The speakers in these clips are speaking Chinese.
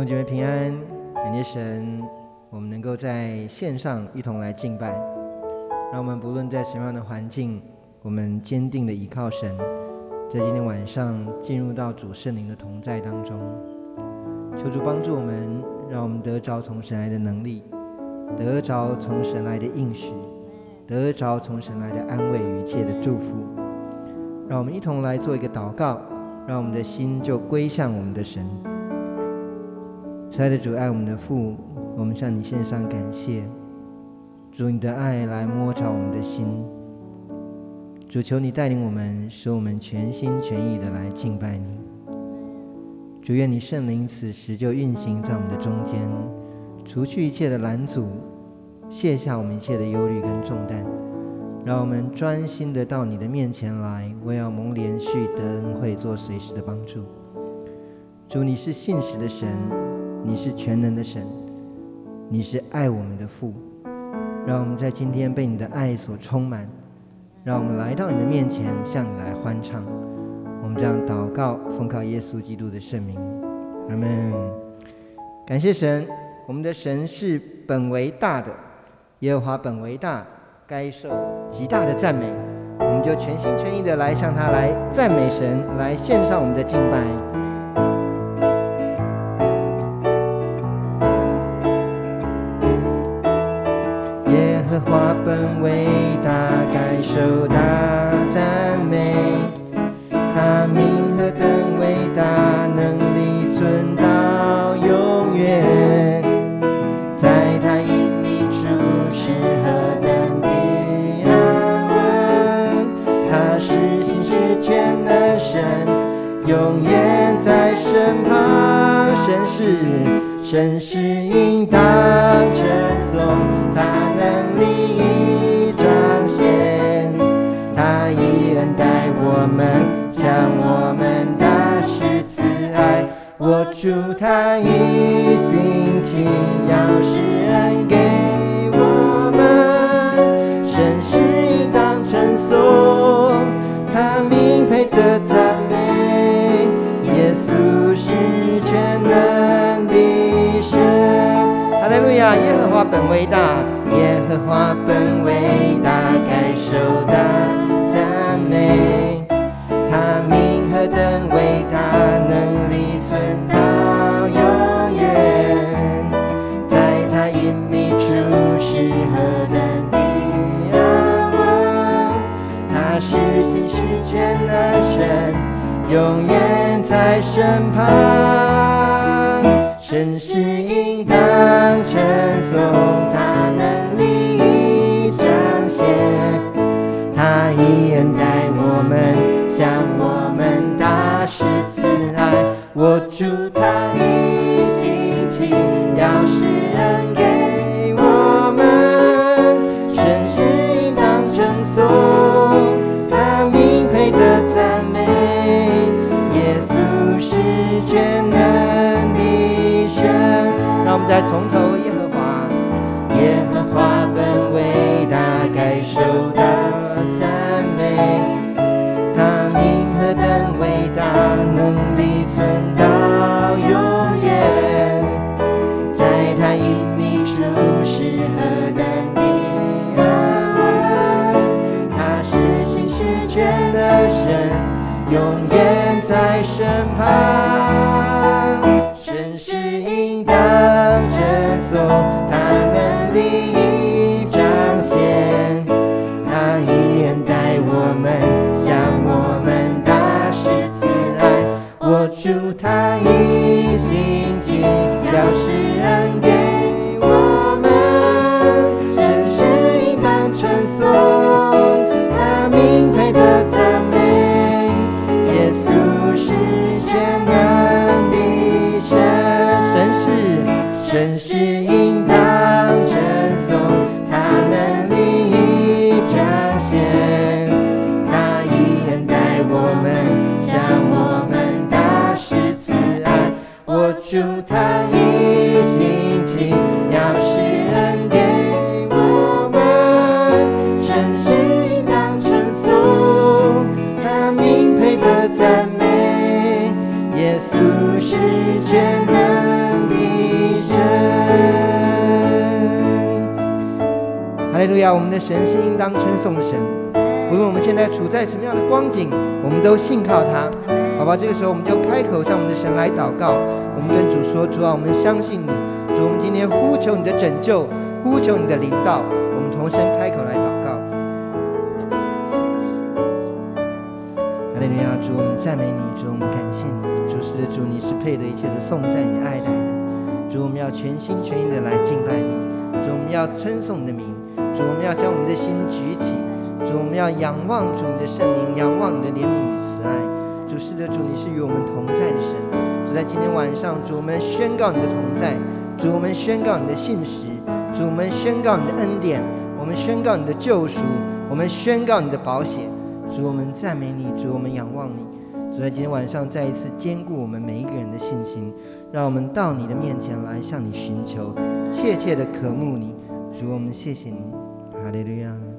弟兄姐妹平安，感谢神，我们能够在线上一同来敬拜。让我们不论在什么样的环境，我们坚定的依靠神，在今天晚上进入到主圣灵的同在当中。求主帮助我们，让我们得着从神来的能力，得着从神来的应许，得着从神来的安慰与一切的祝福。让我们一同来做一个祷告，让我们的心就归向我们的神。亲爱的主，爱我们的父，我们向你献上感谢。主，你的爱来摸着我们的心。主，求你带领我们，使我们全心全意的来敬拜你。主，愿你圣灵此时就运行在我们的中间，除去一切的拦阻，卸下我们一切的忧虑跟重担，让我们专心的到你的面前来，为要蒙连续得恩惠，做随时的帮助。主，你是信实的神。你是全能的神，你是爱我们的父，让我们在今天被你的爱所充满，让我们来到你的面前，向你来欢唱。我们这样祷告，奉靠耶稣基督的圣名，阿门。感谢神，我们的神是本为大的，耶和华本为大，该受极大的赞美。我们就全心全意的来向他来赞美神，来献上我们的敬拜。本为他感受到一心情，要施恩给我们，神是应当称颂，他明配的赞美。耶稣是全能的神，哈利路亚！耶和华本伟大。耶和华本身旁。神是应当称颂。恩待我们，向我们大施慈爱。我祝他一心情，要施恩给让我们再从头，的赞美，耶稣是全能的神。哈利路亚，我们的神是应当称颂的神。无论我们现在处在什么样的光景，我们都信靠他。好吧，这个时候我们就开口向我们的神来祷告。我们跟主说：“主啊，我们相信你。主，我们今天呼求你的拯救，呼求你的领导。”我们同声开口来祷。主，我们赞美你。主，我们感谢你。主是的主，你是配得一切的颂赞与爱戴的。主，我们要全心全意的来敬拜你。主，我们要称颂你的名。主，我们要将我们的心举起。主，我们要仰望主你的圣名，仰望你的怜悯与慈爱。主，是的，主你是与我们同在的神。主，在今天晚上，主我们宣告你的同在。主，我们宣告你的信实。主，我们宣告你的恩典。我们宣告你的救赎。我们宣告你的保险。主，我们赞美你。主，我们仰望你。主，在今天晚上再一次坚固我们每一个人的信心，让我们到你的面前来向你寻求，切切的渴慕你。主，我们谢谢你。哈利路亚。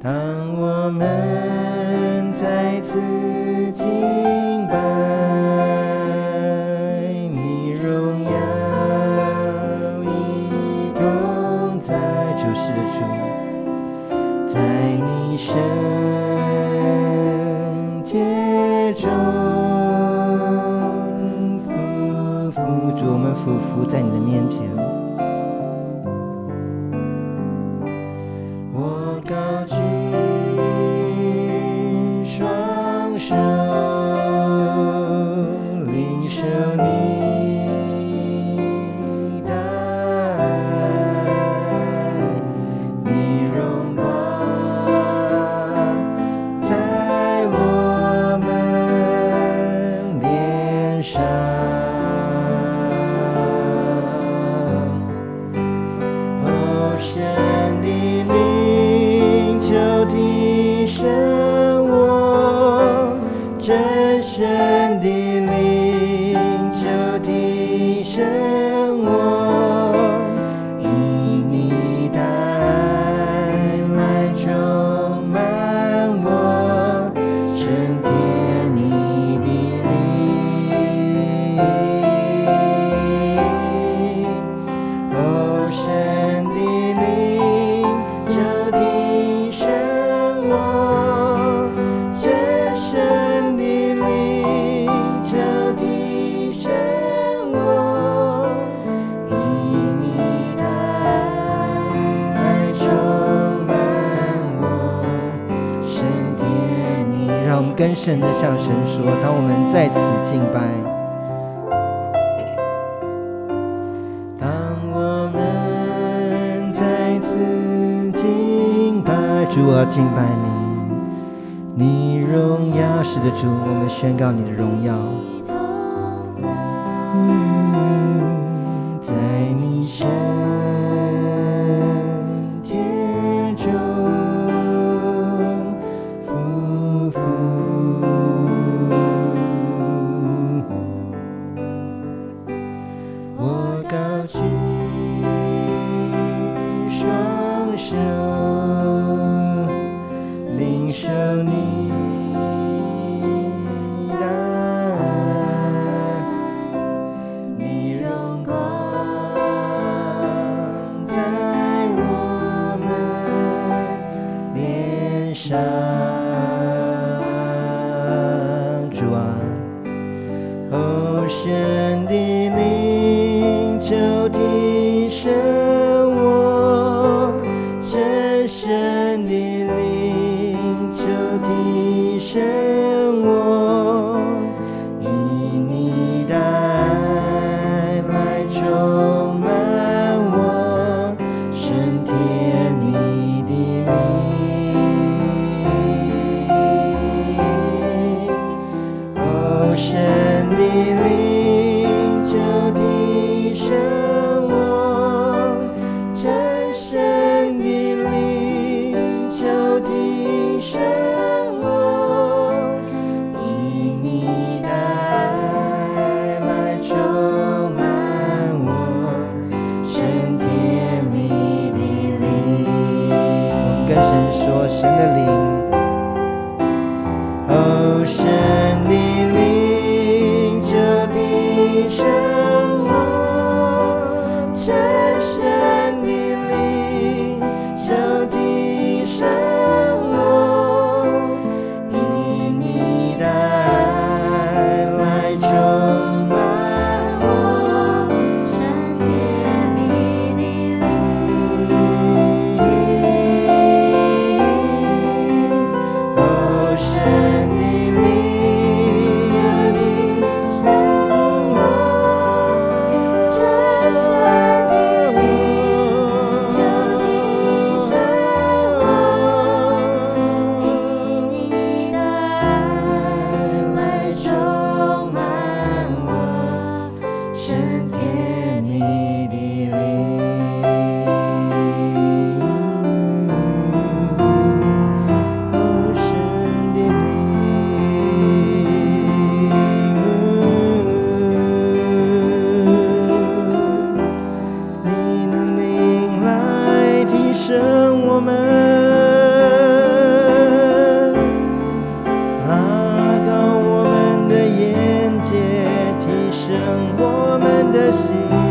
当我们再次经更深的向神说：当我们再次敬拜，当我们再次敬拜，主啊，敬拜你，你荣耀是的主，我们宣告你的荣耀。心。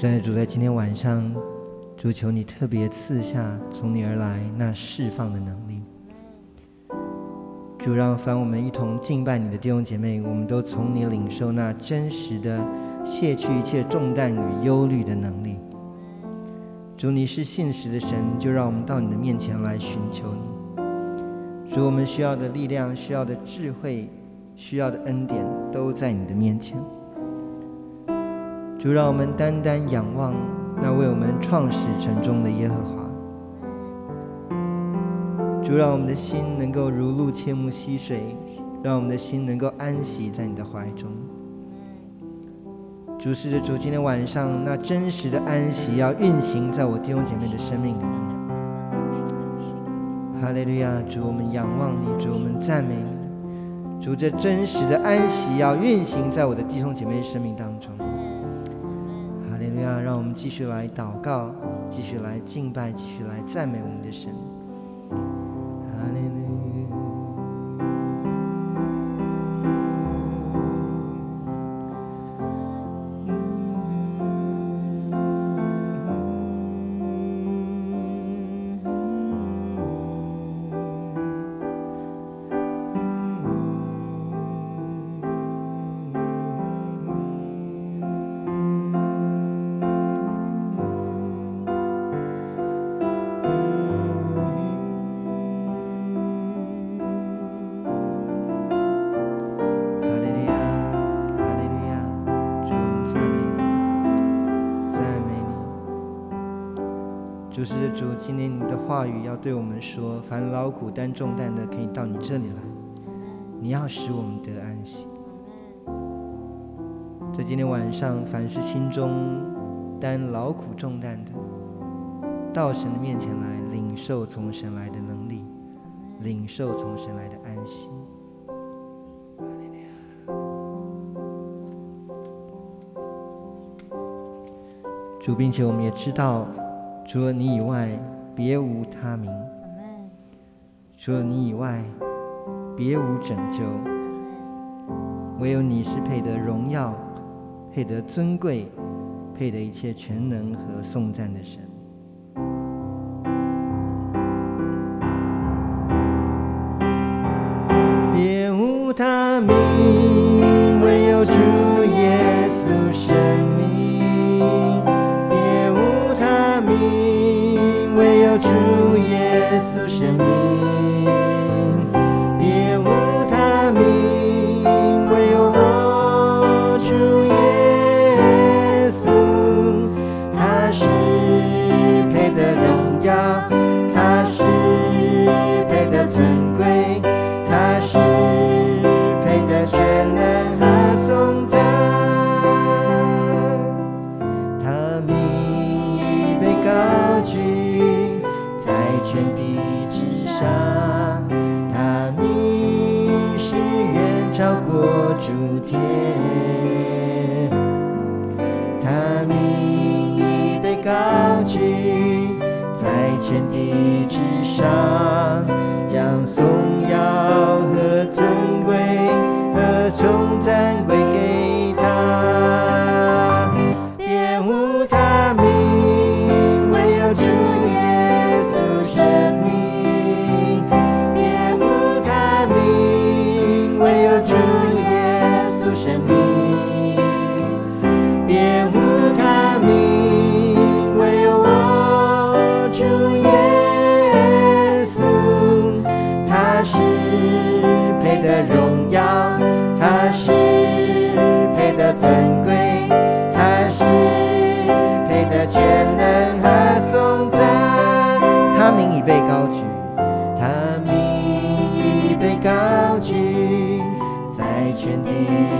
现在主在今天晚上，主求你特别赐下从你而来那释放的能力。主让凡我们一同敬拜你的弟兄姐妹，我们都从你领受那真实的卸去一切重担与忧虑的能力。主你是信实的神，就让我们到你的面前来寻求你。主我们需要的力量、需要的智慧、需要的恩典，都在你的面前。主，让我们单单仰望那为我们创始成终的耶和华。主，让我们的心能够如露切木溪水，让我们的心能够安息在你的怀中。主，是着主，今天晚上那真实的安息要运行在我弟兄姐妹的生命里面。哈利路亚！主，我们仰望你，主，我们赞美你。主，这真实的安息要运行在我的弟兄姐妹生命当中。让我们继续来祷告，继续来敬拜，继续来赞美我们的神。说：凡劳苦担重担的，可以到你这里来。你要使我们得安息。在今天晚上，凡是心中担劳苦重担的，到神的面前来，领受从神来的能力，领受从神来的安息。主，并且我们也知道。除了你以外，别无他名；除了你以外，别无拯救。唯有你是配得荣耀、配得尊贵、配得一切全能和颂赞的神。别无他名，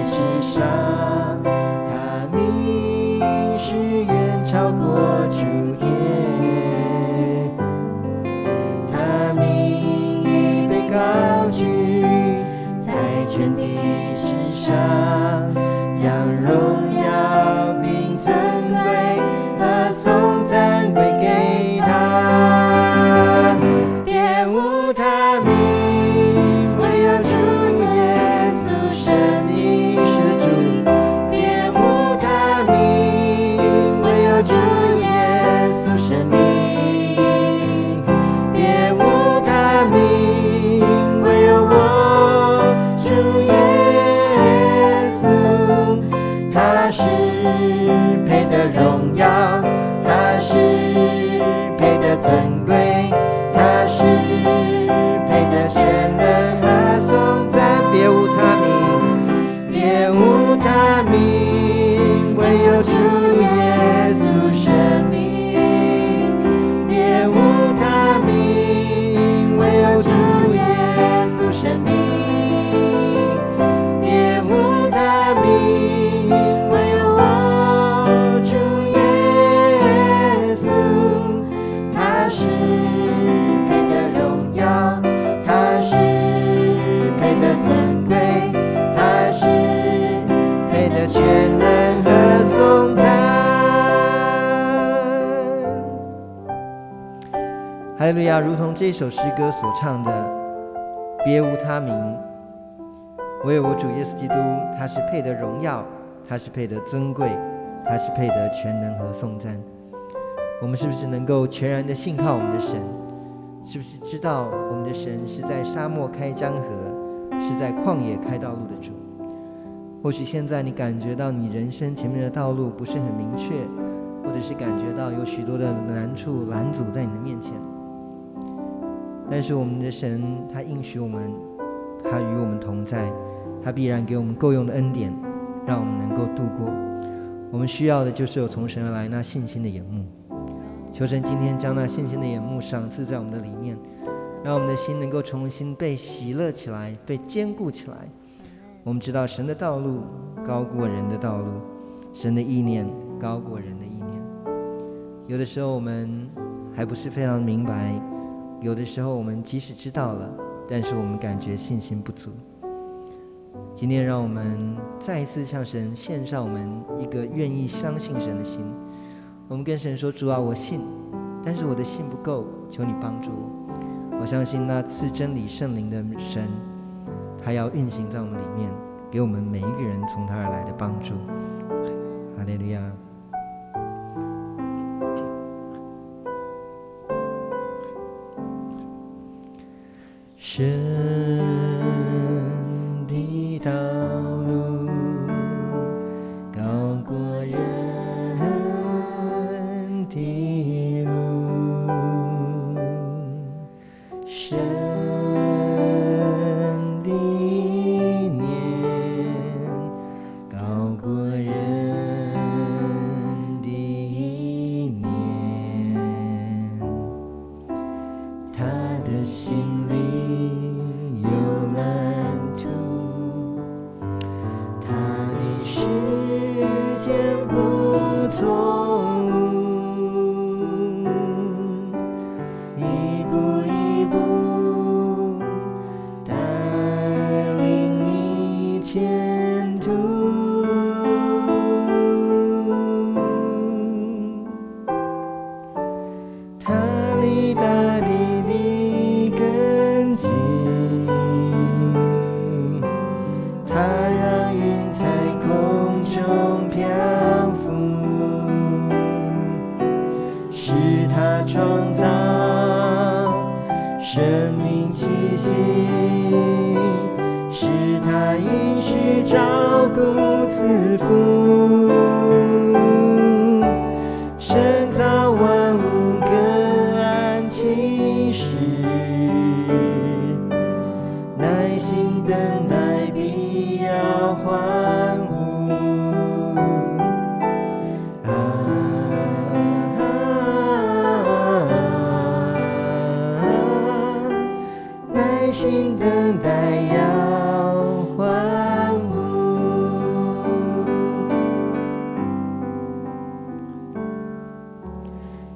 之上。哈利路亚！如同这首诗歌所唱的，别无他名，唯有我主耶稣基督，他是配得荣耀，他是配得尊贵，他是配得全能和颂赞。我们是不是能够全然的信靠我们的神？是不是知道我们的神是在沙漠开江河，是在旷野开道路的主？或许现在你感觉到你人生前面的道路不是很明确，或者是感觉到有许多的难处拦阻在你的面前。但是我们的神，他应许我们，他与我们同在，他必然给我们够用的恩典，让我们能够度过。我们需要的就是有从神而来那信心的眼目。求神今天将那信心的眼目赏赐在我们的里面，让我们的心能够重新被喜乐起来，被坚固起来。我们知道神的道路高过人的道路，神的意念高过人的意念。有的时候我们还不是非常明白，有的时候我们即使知道了，但是我们感觉信心不足。今天让我们再一次向神献上我们一个愿意相信神的心。我们跟神说：“主啊，我信，但是我的信不够，求你帮助我。我相信那赐真理圣灵的神。”他要运行在我们里面，给我们每一个人从他而来的帮助。哈利亚。神的道路高过人的路，神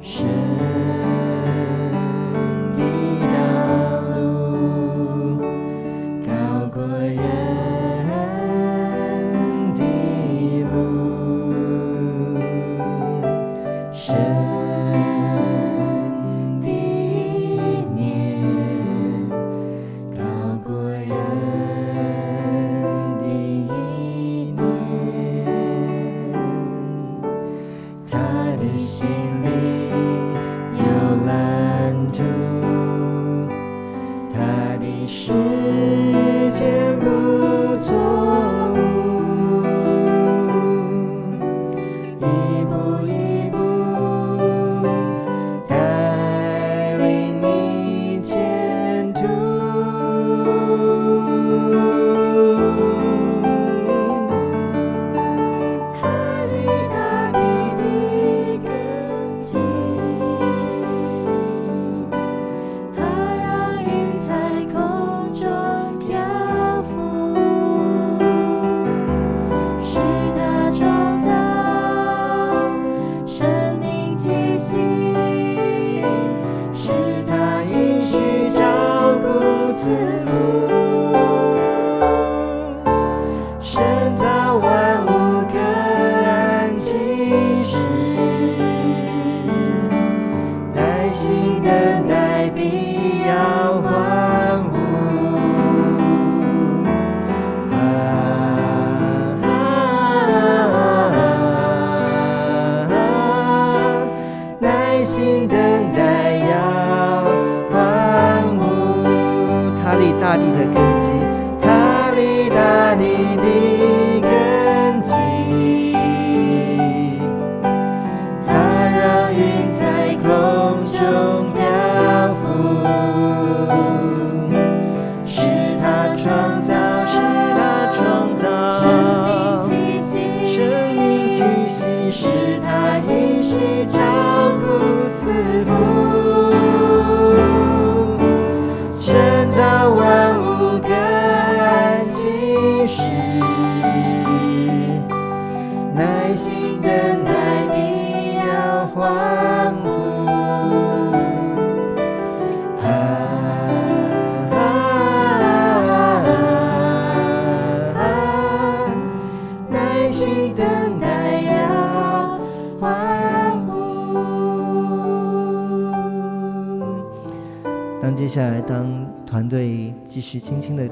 神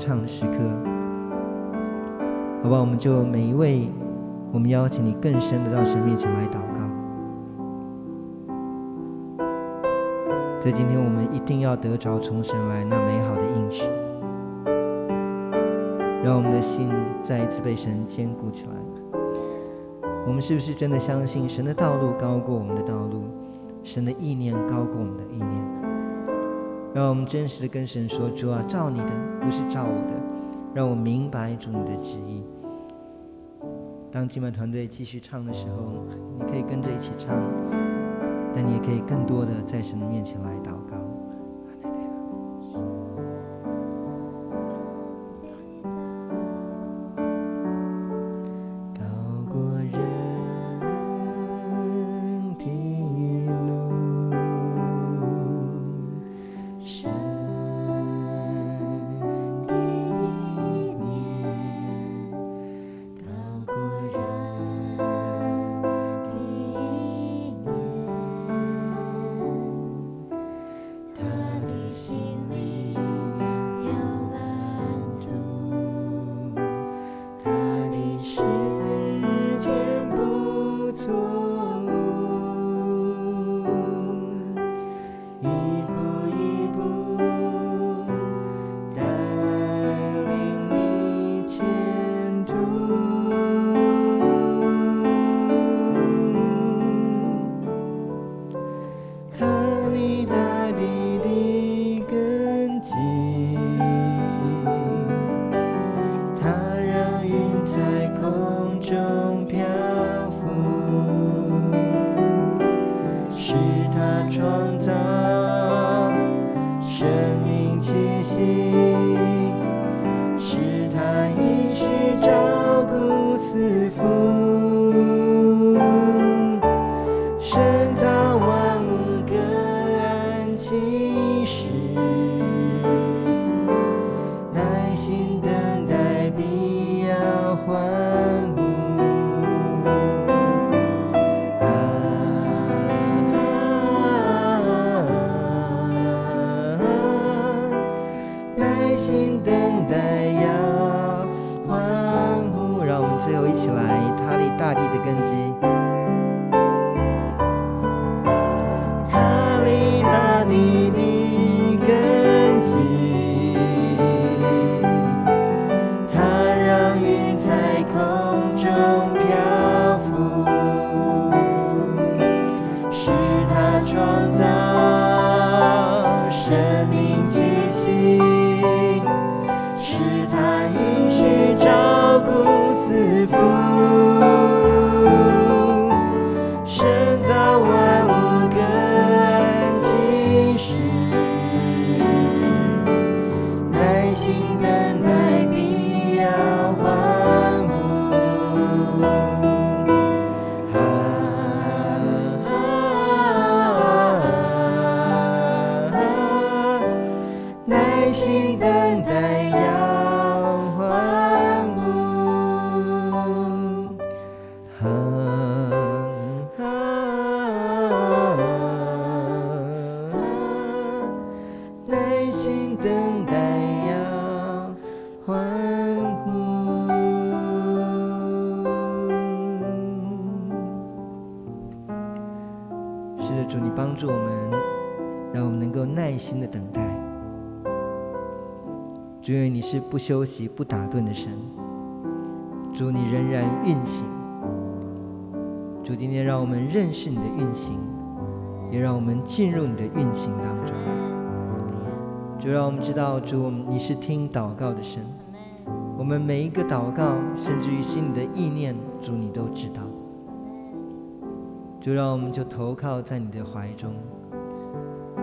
唱的唱诗歌，好吧，我们就每一位，我们邀请你更深的到神面前来祷告。在今天，我们一定要得着从神来那美好的应许，让我们的心再一次被神坚固起来。我们是不是真的相信神的道路高过我们的道路，神的意念高过我们的意念？让我们真实的跟神说：“主啊，照你的，不是照我的，让我明白主你的旨意。”当金麦团队继续唱的时候，你可以跟着一起唱，但你也可以更多的在神的面前来到主，因你是不休息、不打盹的神，主你仍然运行。主，今天让我们认识你的运行，也让我们进入你的运行当中。主，让我们知道，主你是听祷告的神，我们每一个祷告，甚至于心里的意念，主你都知道。就让我们就投靠在你的怀中，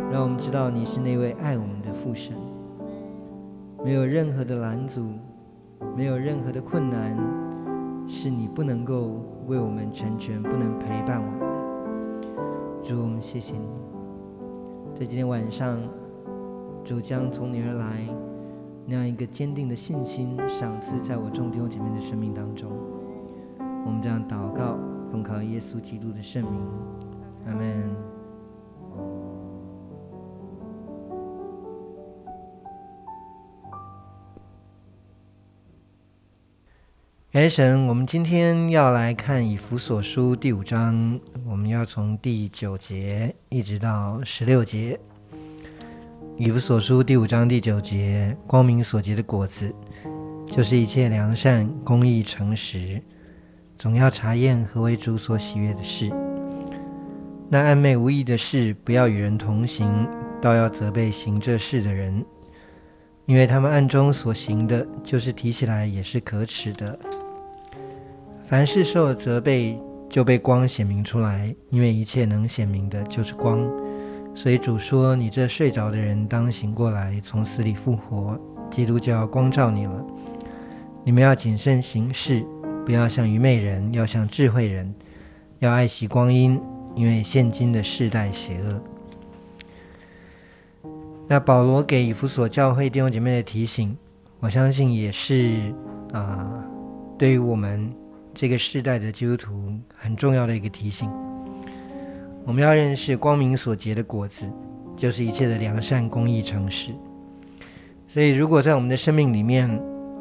让我们知道你是那位爱我们的父神，没有任何的拦阻，没有任何的困难，是你不能够为我们成全、不能陪伴我们的。主，我们谢谢你，在今天晚上，主将从你而来那样一个坚定的信心赏赐在我众弟兄姐妹的生命当中。我们这样祷告。奉靠耶稣基督的圣名，阿门。元神，我们今天要来看以弗所书第五章，我们要从第九节一直到十六节。以弗所书第五章第九节，光明所结的果子，就是一切良善、公义、诚实。总要查验何为主所喜悦的事。那暧昧无益的事，不要与人同行，倒要责备行这事的人，因为他们暗中所行的，就是提起来也是可耻的。凡事受了责备，就被光显明出来，因为一切能显明的，就是光。所以主说：“你这睡着的人，当醒过来，从死里复活，基督就要光照你了。你们要谨慎行事。”不要像愚昧人，要像智慧人，要爱惜光阴，因为现今的世代邪恶。那保罗给以弗所教会弟兄姐妹的提醒，我相信也是啊，对于我们这个世代的基督徒很重要的一个提醒。我们要认识光明所结的果子，就是一切的良善、公义、诚实。所以，如果在我们的生命里面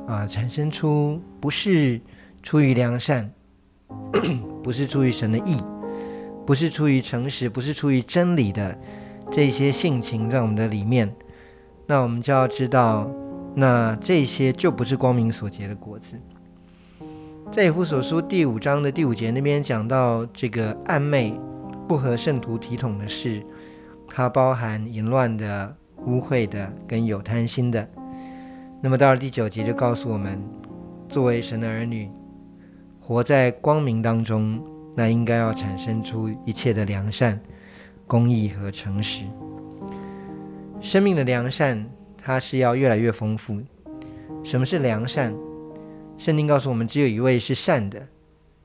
啊，产生出不是。出于良善，不是出于神的意，不是出于诚实，不是出于真理的这些性情在我们的里面，那我们就要知道，那这些就不是光明所结的果子。在以弗所书第五章的第五节那边讲到这个暗昧、不合圣徒体统的事，它包含淫乱的、污秽的跟有贪心的。那么到了第九节就告诉我们，作为神的儿女。活在光明当中，那应该要产生出一切的良善、公义和诚实。生命的良善，它是要越来越丰富。什么是良善？圣经告诉我们，只有一位是善的，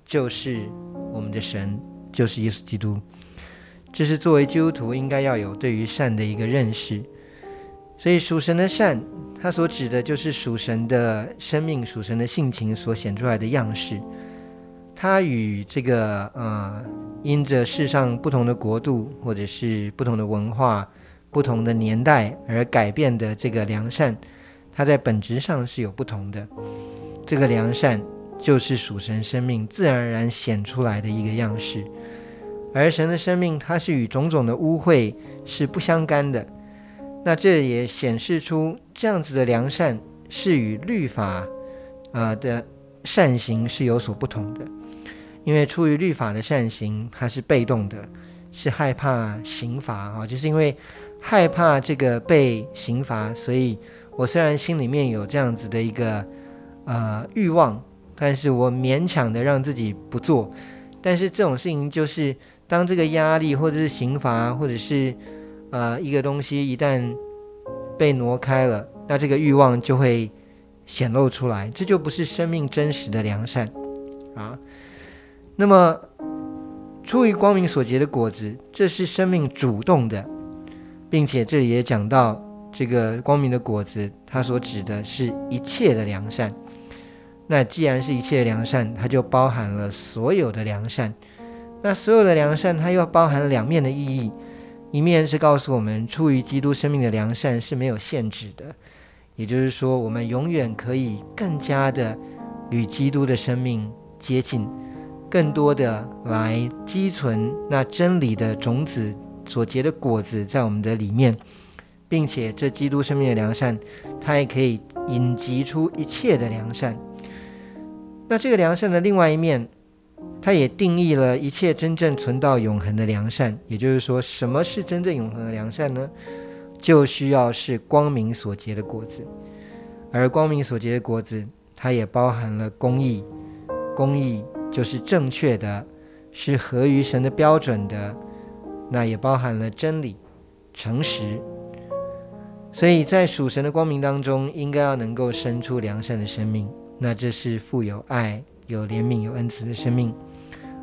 就是我们的神，就是耶稣基督。这是作为基督徒应该要有对于善的一个认识。所以属神的善，它所指的就是属神的生命、属神的性情所显出来的样式。它与这个呃，因着世上不同的国度，或者是不同的文化、不同的年代而改变的这个良善，它在本质上是有不同的。这个良善就是属神生命自然而然显出来的一个样式，而神的生命它是与种种的污秽是不相干的。那这也显示出这样子的良善是与律法啊的善行是有所不同的。因为出于律法的善行，它是被动的，是害怕刑罚啊，就是因为害怕这个被刑罚，所以我虽然心里面有这样子的一个呃欲望，但是我勉强的让自己不做。但是这种事情就是，当这个压力或者是刑罚，或者是呃一个东西一旦被挪开了，那这个欲望就会显露出来，这就不是生命真实的良善啊。那么，出于光明所结的果子，这是生命主动的，并且这里也讲到这个光明的果子，它所指的是一切的良善。那既然是一切良善，它就包含了所有的良善。那所有的良善，它又包含了两面的意义：一面是告诉我们，出于基督生命的良善是没有限制的，也就是说，我们永远可以更加的与基督的生命接近。更多的来积存那真理的种子所结的果子在我们的里面，并且这基督生命的良善，它也可以引及出一切的良善。那这个良善的另外一面，它也定义了一切真正存到永恒的良善。也就是说，什么是真正永恒的良善呢？就需要是光明所结的果子，而光明所结的果子，它也包含了公义。公义就是正确的，是合于神的标准的，那也包含了真理、诚实。所以在属神的光明当中，应该要能够生出良善的生命。那这是富有爱、有怜悯、有恩慈的生命，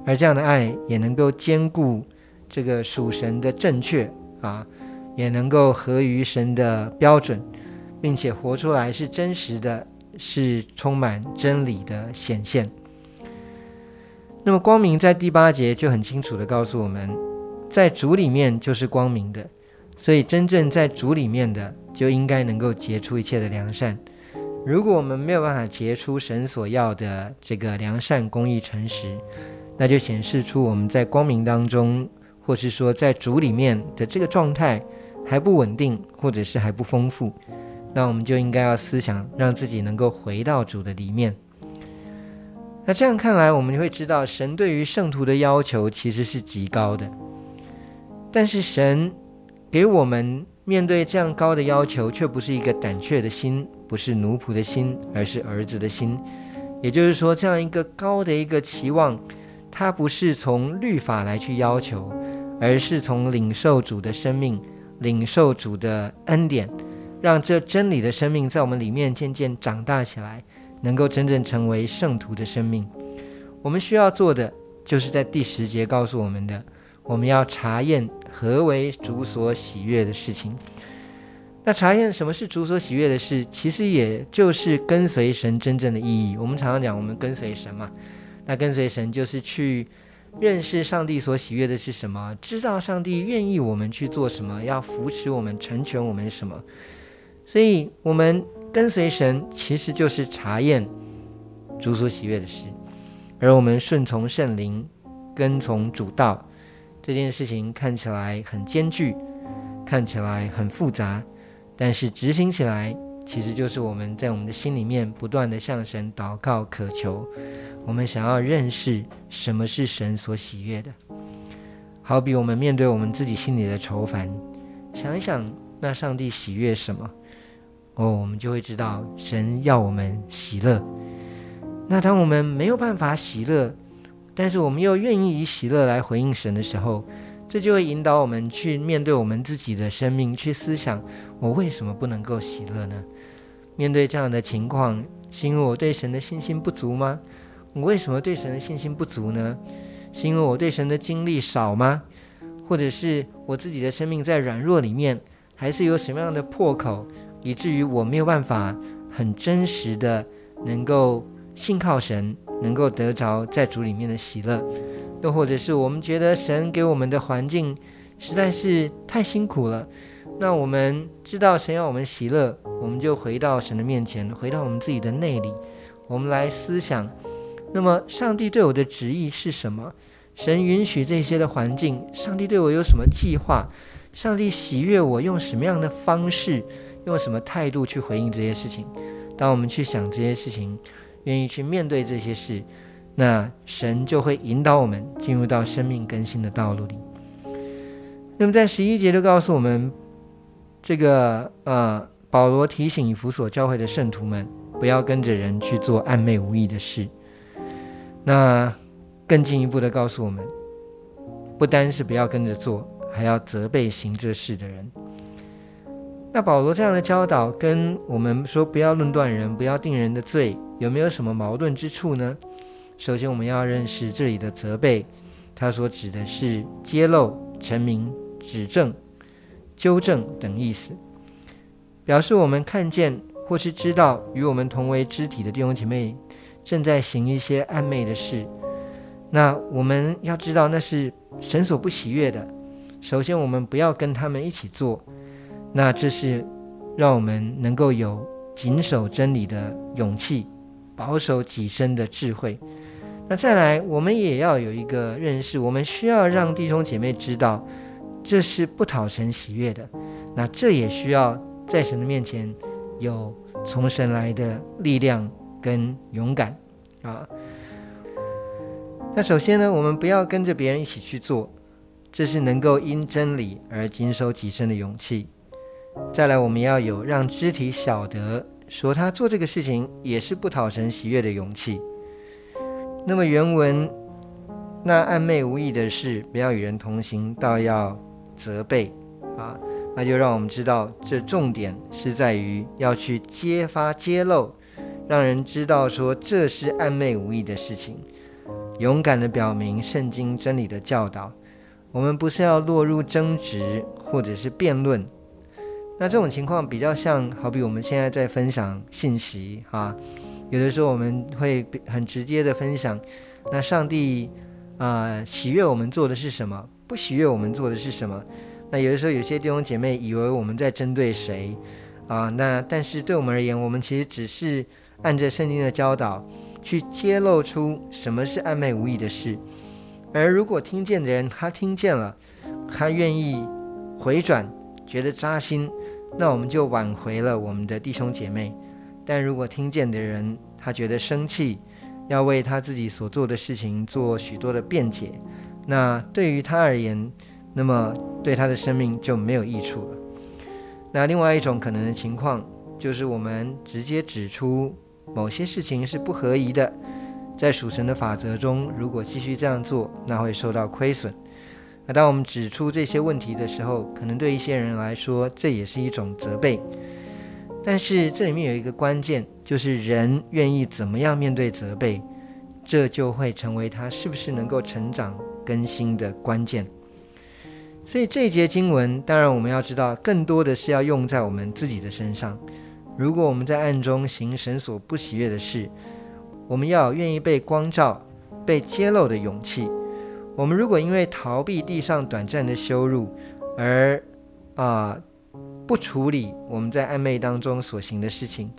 而这样的爱也能够兼顾这个属神的正确啊，也能够合于神的标准，并且活出来是真实的，是充满真理的显现。那么光明在第八节就很清楚的告诉我们，在主里面就是光明的，所以真正在主里面的就应该能够结出一切的良善。如果我们没有办法结出神所要的这个良善、公义、诚实，那就显示出我们在光明当中，或是说在主里面的这个状态还不稳定，或者是还不丰富。那我们就应该要思想，让自己能够回到主的里面。那这样看来，我们就会知道，神对于圣徒的要求其实是极高的。但是神给我们面对这样高的要求，却不是一个胆怯的心。不是奴仆的心，而是儿子的心。也就是说，这样一个高的一个期望，它不是从律法来去要求，而是从领受主的生命、领受主的恩典，让这真理的生命在我们里面渐渐长大起来，能够真正成为圣徒的生命。我们需要做的，就是在第十节告诉我们的：我们要查验何为主所喜悦的事情。那查验什么是主所喜悦的事，其实也就是跟随神真正的意义。我们常常讲，我们跟随神嘛，那跟随神就是去认识上帝所喜悦的是什么，知道上帝愿意我们去做什么，要扶持我们、成全我们什么。所以，我们跟随神其实就是查验主所喜悦的事，而我们顺从圣灵、跟从主道这件事情，看起来很艰巨，看起来很复杂。但是执行起来，其实就是我们在我们的心里面不断的向神祷告渴求，我们想要认识什么是神所喜悦的。好比我们面对我们自己心里的愁烦，想一想，那上帝喜悦什么？哦，我们就会知道神要我们喜乐。那当我们没有办法喜乐，但是我们又愿意以喜乐来回应神的时候，这就会引导我们去面对我们自己的生命，去思想我为什么不能够喜乐呢？面对这样的情况，是因为我对神的信心不足吗？我为什么对神的信心不足呢？是因为我对神的经历少吗？或者是我自己的生命在软弱里面，还是有什么样的破口，以至于我没有办法很真实的能够信靠神，能够得着在主里面的喜乐？又或者是我们觉得神给我们的环境实在是太辛苦了，那我们知道神要我们喜乐，我们就回到神的面前，回到我们自己的内里，我们来思想，那么上帝对我的旨意是什么？神允许这些的环境，上帝对我有什么计划？上帝喜悦我用什么样的方式，用什么态度去回应这些事情？当我们去想这些事情，愿意去面对这些事。那神就会引导我们进入到生命更新的道路里。那么在十一节就告诉我们，这个呃，保罗提醒以弗所教会的圣徒们，不要跟着人去做暧昧无益的事。那更进一步的告诉我们，不单是不要跟着做，还要责备行这事的人。那保罗这样的教导，跟我们说不要论断人，不要定人的罪，有没有什么矛盾之处呢？首先，我们要认识这里的责备，它所指的是揭露、陈明、指正、纠正等意思，表示我们看见或是知道与我们同为肢体的弟兄姐妹正在行一些暧昧的事，那我们要知道那是神所不喜悦的。首先，我们不要跟他们一起做，那这是让我们能够有谨守真理的勇气，保守己身的智慧。那再来，我们也要有一个认识，我们需要让弟兄姐妹知道，这是不讨神喜悦的。那这也需要在神的面前有从神来的力量跟勇敢啊。那首先呢，我们不要跟着别人一起去做，这是能够因真理而谨守己身的勇气。再来，我们要有让肢体晓得说他做这个事情也是不讨神喜悦的勇气。那么原文那暧昧无益的事，不要与人同行，倒要责备啊。那就让我们知道，这重点是在于要去揭发、揭露，让人知道说这是暧昧无益的事情。勇敢的表明圣经真理的教导。我们不是要落入争执或者是辩论。那这种情况比较像，好比我们现在在分享信息啊，有的时候我们会很直接的分享。那上帝啊，喜悦我们做的是什么？不喜悦我们做的是什么？那有的时候，有些弟兄姐妹以为我们在针对谁啊？那但是对我们而言，我们其实只是按着圣经的教导去揭露出什么是暧昧无意的事。而如果听见的人他听见了，他愿意回转，觉得扎心，那我们就挽回了我们的弟兄姐妹。但如果听见的人他觉得生气，要为他自己所做的事情做许多的辩解，那对于他而言，那么对他的生命就没有益处了。那另外一种可能的情况，就是我们直接指出某些事情是不合宜的，在属神的法则中，如果继续这样做，那会受到亏损。那当我们指出这些问题的时候，可能对一些人来说，这也是一种责备。但是这里面有一个关键，就是人愿意怎么样面对责备，这就会成为他是不是能够成长更新的关键。所以这一节经文，当然我们要知道，更多的是要用在我们自己的身上。如果我们在暗中行神所不喜悦的事，我们要愿意被光照、被揭露的勇气。我们如果因为逃避地上短暂的羞辱，而啊不处理我们在暧昧当中所行的事情，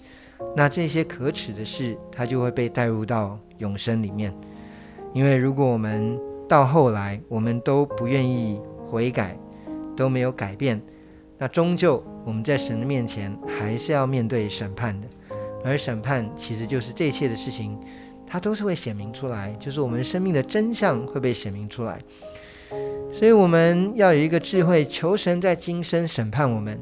那这些可耻的事，它就会被带入到永生里面。因为如果我们到后来，我们都不愿意。悔改都没有改变，那终究我们在神的面前还是要面对审判的。而审判其实就是这一切的事情，它都是会显明出来，就是我们生命的真相会被显明出来。所以我们要有一个智慧，求神在今生审判我们，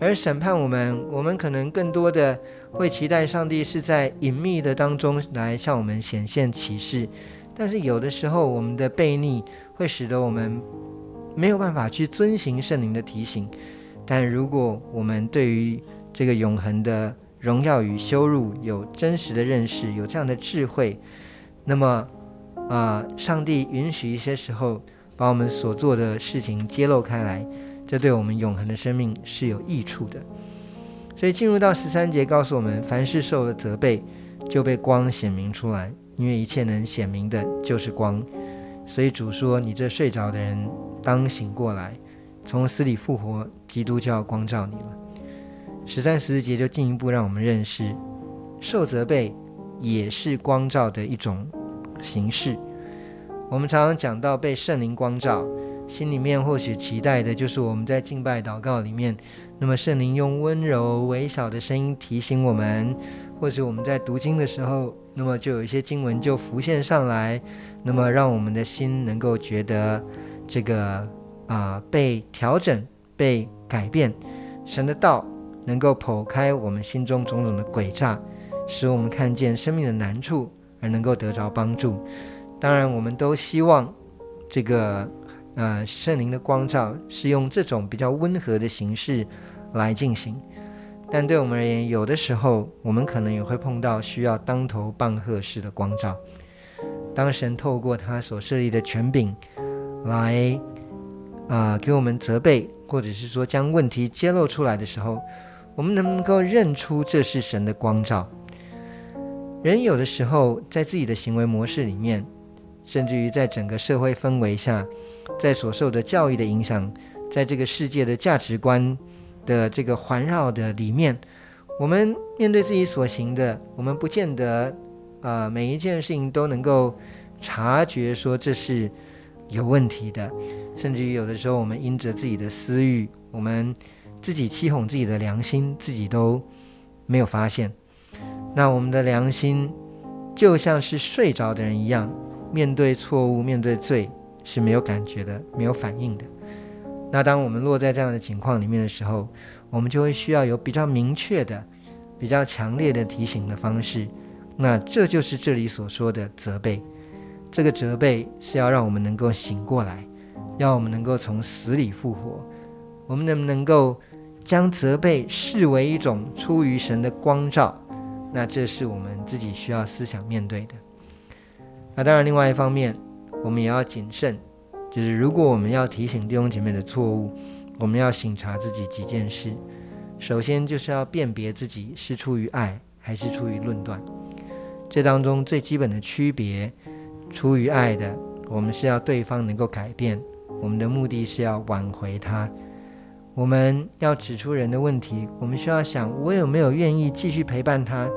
而审判我们，我们可能更多的会期待上帝是在隐秘的当中来向我们显现启示。但是有的时候，我们的悖逆会使得我们。没有办法去遵行圣灵的提醒，但如果我们对于这个永恒的荣耀与羞辱有真实的认识，有这样的智慧，那么，啊，上帝允许一些时候把我们所做的事情揭露开来，这对我们永恒的生命是有益处的。所以进入到十三节，告诉我们，凡是受了责备，就被光显明出来，因为一切能显明的，就是光。所以主说：“你这睡着的人。”当醒过来，从死里复活，基督就要光照你了。十三十四节就进一步让我们认识，受责备也是光照的一种形式。我们常常讲到被圣灵光照，心里面或许期待的就是我们在敬拜祷告里面，那么圣灵用温柔微小的声音提醒我们，或者我们在读经的时候，那么就有一些经文就浮现上来，那么让我们的心能够觉得。这个啊，被调整、被改变，神的道能够剖开我们心中种种的诡诈，使我们看见生命的难处，而能够得着帮助。当然，我们都希望这个呃圣灵的光照是用这种比较温和的形式来进行。但对我们而言，有的时候我们可能也会碰到需要当头棒喝式的光照。当神透过他所设立的权柄。来，啊，给我们责备，或者是说将问题揭露出来的时候，我们能不能够认出这是神的光照？人有的时候在自己的行为模式里面，甚至于在整个社会氛围下，在所受的教育的影响，在这个世界的价值观的这个环绕的里面，我们面对自己所行的，我们不见得啊每一件事情都能够察觉说这是。有问题的，甚至于有的时候我们因着自己的私欲，我们自己欺哄自己的良心，自己都没有发现。那我们的良心就像是睡着的人一样，面对错误、面对罪是没有感觉的、没有反应的。那当我们落在这样的情况里面的时候，我们就会需要有比较明确的、比较强烈的提醒的方式。那这就是这里所说的责备。这个责备是要让我们能够醒过来，要我们能够从死里复活。我们能不能够将责备视为一种出于神的光照？那这是我们自己需要思想面对的。那当然，另外一方面，我们也要谨慎。就是如果我们要提醒弟兄姐妹的错误，我们要醒察自己几件事。首先就是要辨别自己是出于爱还是出于论断。这当中最基本的区别，出于爱的，我们是要对方能够改变，我们的目的是要挽回他。我们要指出人的问题，我们需要想我有没有愿意继续陪伴他，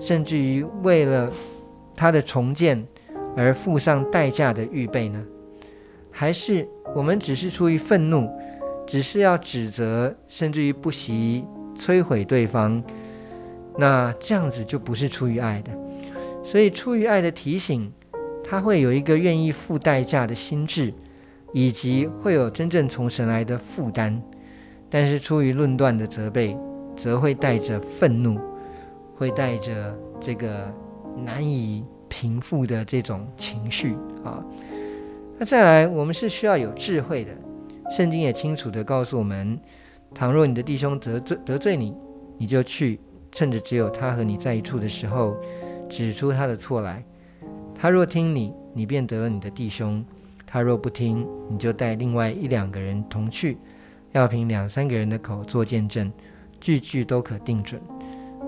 甚至于为了他的重建而付上代价的预备呢？还是我们只是出于愤怒，只是要指责，甚至于不惜摧毁对方，那这样子就不是出于爱的。所以，出于爱的提醒，他会有一个愿意付代价的心智，以及会有真正从神来的负担。但是，出于论断的责备，则会带着愤怒，会带着这个难以平复的这种情绪啊。那再来，我们是需要有智慧的。圣经也清楚地告诉我们：倘若你的弟兄得罪得罪你，你就去，趁着只有他和你在一处的时候，指出他的错来。他若听你，你便得了你的弟兄；他若不听，你就带另外一两个人同去，要凭两三个人的口做见证，句句都可定准。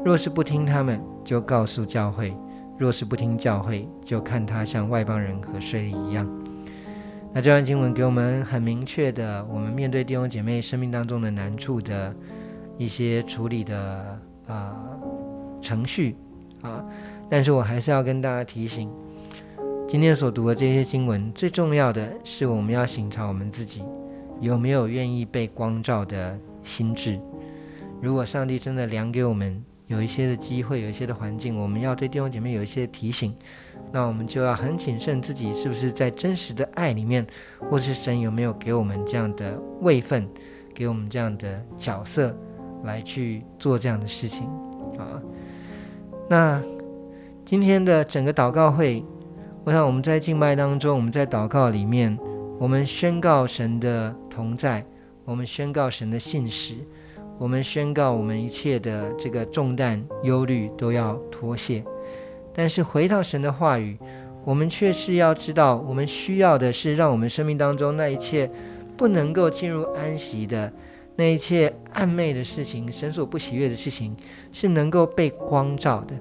若是不听他们，就告诉教会；若是不听教会，就看他像外邦人和税吏一样。那这段经文给我们很明确的，我们面对弟兄姐妹生命当中的难处的一些处理的啊程序啊，但是我还是要跟大家提醒，今天所读的这些经文，最重要的是我们要省察我们自己有没有愿意被光照的心智。如果上帝真的量给我们有一些的机会，有一些的环境，我们要对弟兄姐妹有一些提醒。那我们就要很谨慎，自己是不是在真实的爱里面，或是神有没有给我们这样的位分，给我们这样的角色，来去做这样的事情啊？那今天的整个祷告会，我想我们在敬拜当中，我们在祷告里面，我们宣告神的同在，我们宣告神的信实，我们宣告我们一切的这个重担、忧虑都要脱卸。但是回到神的话语，我们却是要知道，我们需要的是让我们生命当中那一切不能够进入安息的那一切暧昧的事情，神所不喜悦的事情，是能够被光照的。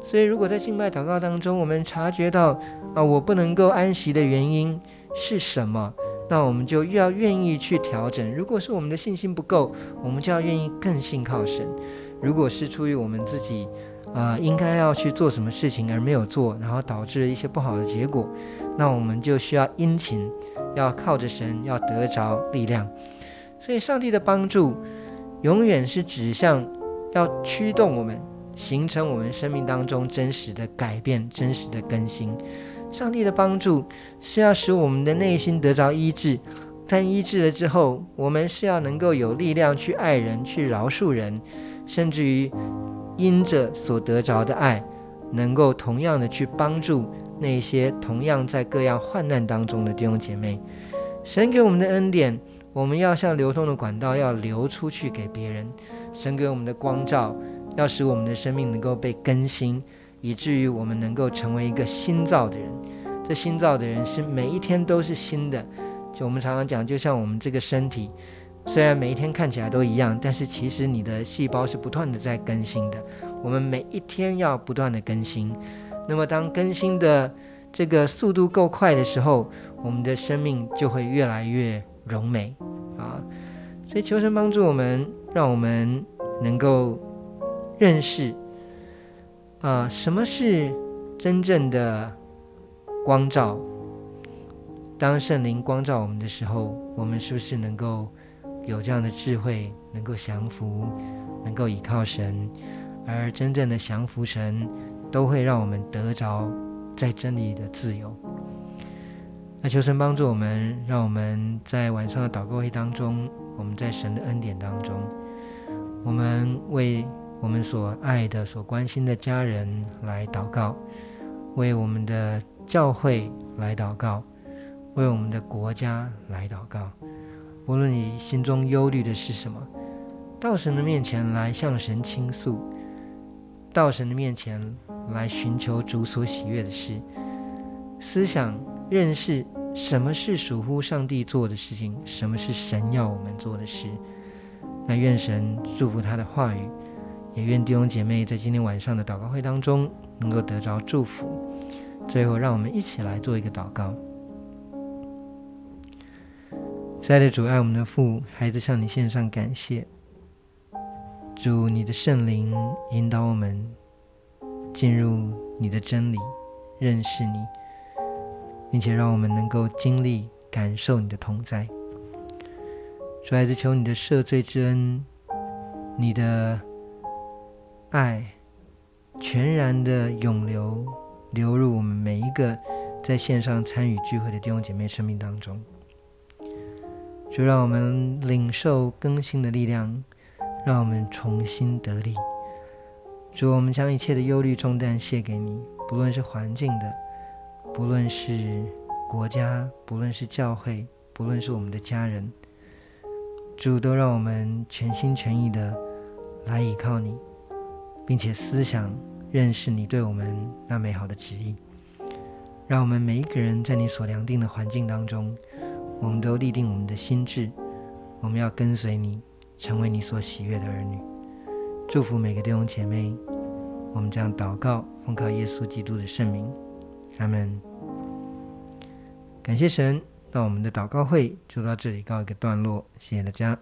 所以，如果在敬拜祷告当中，我们察觉到啊，我不能够安息的原因是什么，那我们就要愿意去调整。如果是我们的信心不够，我们就要愿意更信靠神。如果是出于我们自己。啊，应该要去做什么事情而没有做，然后导致一些不好的结果，那我们就需要殷勤，要靠着神，要得着力量。所以，上帝的帮助永远是指向要驱动我们，形成我们生命当中真实的改变、真实的更新。上帝的帮助是要使我们的内心得着医治，但医治了之后，我们是要能够有力量去爱人、去饶恕人，甚至于。因着所得着的爱，能够同样的去帮助那些同样在各样患难当中的弟兄姐妹。神给我们的恩典，我们要像流通的管道，要流出去给别人。神给我们的光照，要使我们的生命能够被更新，以至于我们能够成为一个新造的人。这新造的人是每一天都是新的。就我们常常讲，就像我们这个身体。虽然每一天看起来都一样，但是其实你的细胞是不断的在更新的。我们每一天要不断的更新。那么当更新的这个速度够快的时候，我们的生命就会越来越柔美啊！所以求神帮助我们，让我们能够认识啊，什么是真正的光照。当圣灵光照我们的时候，我们是不是能够有这样的智慧，能够降服，能够倚靠神？而真正的降服神，都会让我们得着在真理的自由。那求神帮助我们，让我们在晚上的祷告会当中，我们在神的恩典当中，我们为我们所爱的、所关心的家人来祷告，为我们的教会来祷告。为我们的国家来祷告，无论你心中忧虑的是什么，到神的面前来向神倾诉，到神的面前来寻求主所喜悦的事，思想认识什么是属乎上帝做的事情，什么是神要我们做的事。那愿神祝福他的话语，也愿弟兄姐妹在今天晚上的祷告会当中能够得着祝福。最后，让我们一起来做一个祷告。在的主爱我们的父，孩子向你献上感谢。主，你的圣灵引导我们进入你的真理，认识你，并且让我们能够经历、感受你的同在。主，孩子求你的赦罪之恩，你的爱全然的涌流，流入我们每一个在线上参与聚会的弟兄姐妹生命当中。就让我们领受更新的力量，让我们重新得力。主，我们将一切的忧虑重担卸给你，不论是环境的，不论是国家，不论是教会，不论是我们的家人，主都让我们全心全意的来依靠你，并且思想认识你对我们那美好的旨意。让我们每一个人在你所量定的环境当中。我们都立定我们的心智，我们要跟随你，成为你所喜悦的儿女。祝福每个弟兄姐妹，我们将祷告，奉靠耶稣基督的圣名，阿门。感谢神，那我们的祷告会就到这里告一个段落，谢谢大家。